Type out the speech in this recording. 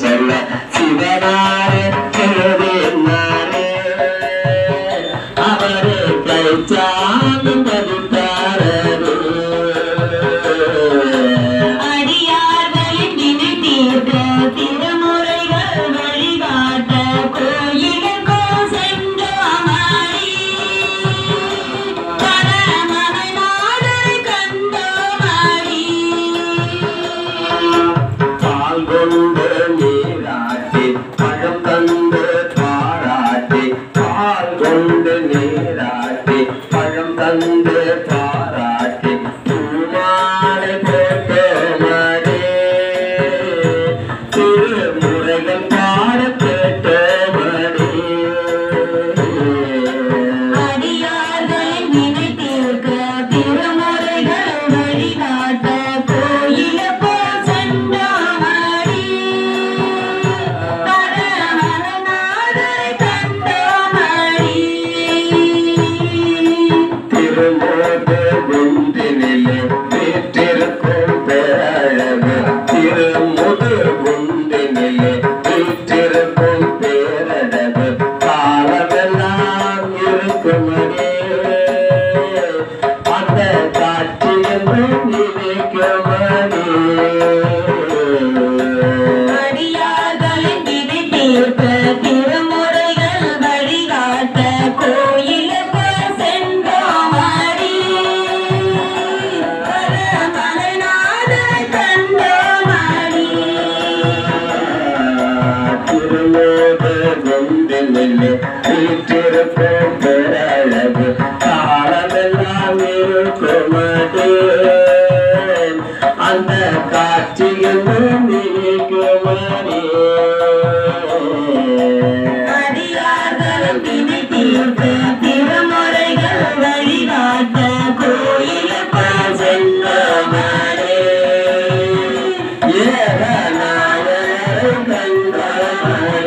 செல்ல சிவனாரே செல்வே நாரே அவரே பைச்சானும் பதித்தாரே அடியார்களை நினைத்தீர்க்க libertar. குந்தினிலே வீற்றிருக்கும் பேரழகு காலமெல்லாம் இருக்குமனே. அந்த காட்சி என்றும் நின்று நின்று வீட்டிருப்போம் பேரழகு காலமெல்லாம் இருக்குமது அந்த காட்சியில் நினைக்குமரே திருமுறைகள் வழிகாட்ட கோயில செல்லமாரே ஏற நாயகன் கண்டாரே